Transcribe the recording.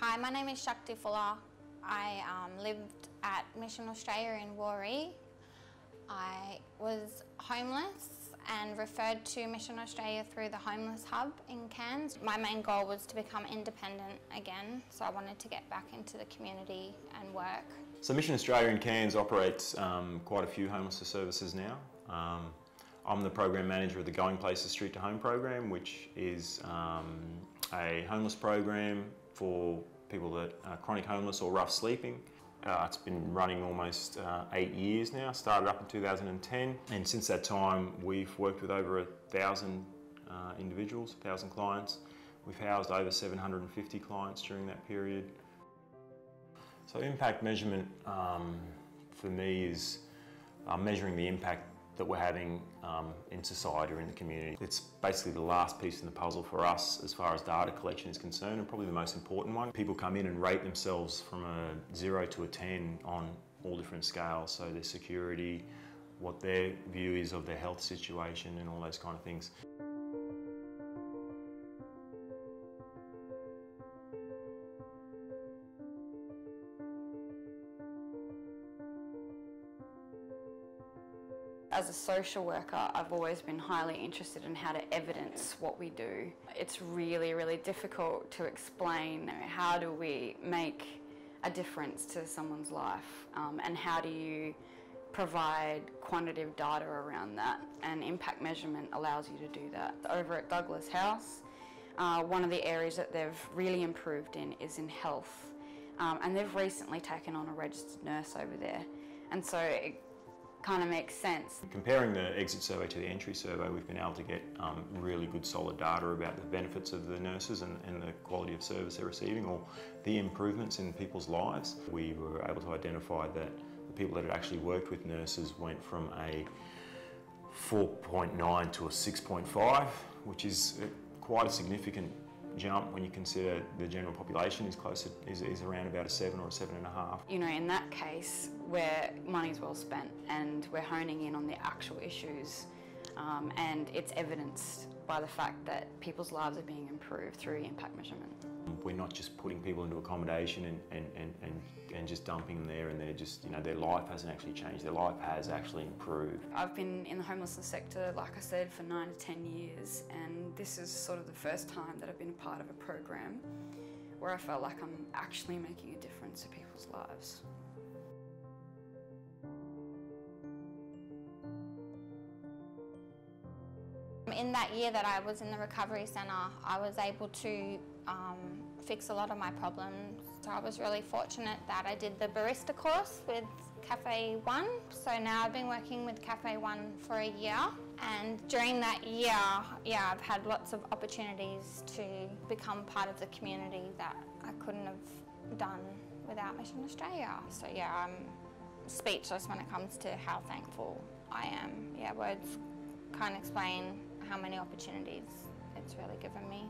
Hi, my name is Shakti Fuller. I um, lived at Mission Australia in Woree. I was homeless and referred to Mission Australia through the Homeless Hub in Cairns. My main goal was to become independent again, so I wanted to get back into the community and work. So Mission Australia in Cairns operates um, quite a few homeless services now. Um, I'm the program manager of the Going Places Street to Home program, which is um, a homeless program for people that are chronic homeless or rough sleeping. Uh, it's been running almost uh, eight years now, started up in 2010 and since that time we've worked with over a thousand uh, individuals, a thousand clients. We've housed over 750 clients during that period. So impact measurement um, for me is uh, measuring the impact that we're having um, in society or in the community. It's basically the last piece in the puzzle for us as far as data collection is concerned and probably the most important one. People come in and rate themselves from a zero to a 10 on all different scales, so their security, what their view is of their health situation and all those kind of things. As a social worker, I've always been highly interested in how to evidence what we do. It's really, really difficult to explain how do we make a difference to someone's life um, and how do you provide quantitative data around that and impact measurement allows you to do that. Over at Douglas House, uh, one of the areas that they've really improved in is in health um, and they've recently taken on a registered nurse over there and so it, kind of makes sense. Comparing the exit survey to the entry survey, we've been able to get um, really good solid data about the benefits of the nurses and, and, the quality of service they're receiving or the improvements in people's lives. We were able to identify that the people that had actually worked with nurses went from a 4.9 to a 6.5, which is quite a significant jump when you consider the general population is closer is, is around about a seven or a seven and a half. You know, in that case, where money's well spent and we're honing in on the actual issues um, and it's evidenced by the fact that people's lives are being improved through impact measurement. We're not just putting people into accommodation and, and, and, and, and just dumping them there and they're just, you know, their life hasn't actually changed, their life has actually improved. I've been in the homelessness sector, like I said, for nine to 10 years and this is sort of the first time that I've been a part of a program where I felt like I'm actually making a difference to people's lives. In that year that I was in the recovery centre, I was able to um, fix a lot of my problems. So I was really fortunate that I did the barista course with Cafe One. So now I've been working with Cafe One for a year. And during that year, yeah, I've had lots of opportunities to become part of the community that I couldn't have done without Mission Australia. So yeah, I'm speechless when it comes to how thankful I am. Yeah, words can't explain how many opportunities it's really given me.